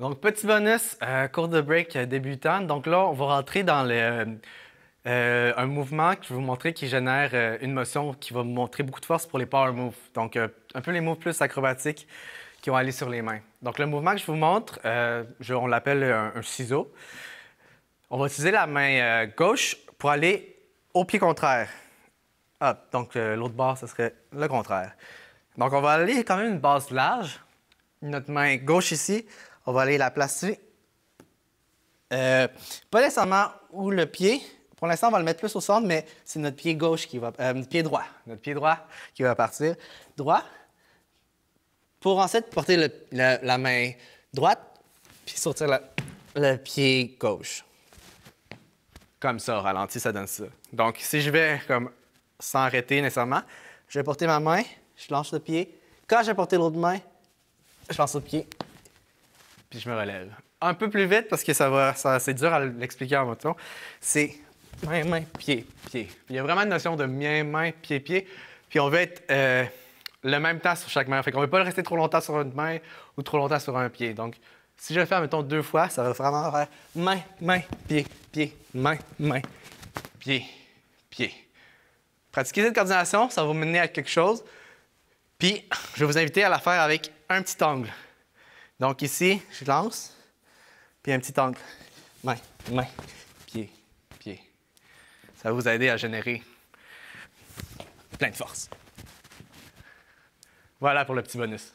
Donc, petit bonus, euh, cours de break euh, débutant. Donc là, on va rentrer dans le, euh, un mouvement que je vais vous montrer qui génère euh, une motion qui va montrer beaucoup de force pour les power moves. Donc, euh, un peu les moves plus acrobatiques qui vont aller sur les mains. Donc, le mouvement que je vous montre, euh, on l'appelle un, un ciseau. On va utiliser la main euh, gauche pour aller au pied contraire. Hop, donc euh, l'autre bord, ce serait le contraire. Donc, on va aller quand même une base large. Notre main gauche ici, on va aller la placer. euh, pas nécessairement où le pied. Pour l'instant, on va le mettre plus au centre, mais c'est notre pied gauche qui va. euh, pied droit. Notre pied droit qui va partir. Droit. Pour ensuite porter la, main droite, puis sortir le pied gauche. Comme ça, au ralenti, ça donne ça. Donc, si je vais comme nécessairement, je vais porter ma main, je lance le pied. Quand je vais porter l'autre main, je lance le pied, puis je me relève. Un peu plus vite parce que ça va, ça- c'est dur à l'expliquer en moton. C'est main, main, pied, pied. Il y a vraiment une notion de main, main, pied, pied. Puis on veut être euh, le même temps sur chaque main. Fait qu'on veut pas rester trop longtemps sur une main ou trop longtemps sur un pied. Donc, si je le fais, mettons, deux fois, ça va vraiment faire main, main, pied, pied, main, main, pied, pied. Pratiquer cette coordination, ça va vous mener à quelque chose. Puis, je vais vous inviter à la faire avec un petit angle. Donc ici, je lance, puis un petit angle. Main, main, pied, pied. Ça va vous aider à générer plein de force. Voilà pour le petit bonus.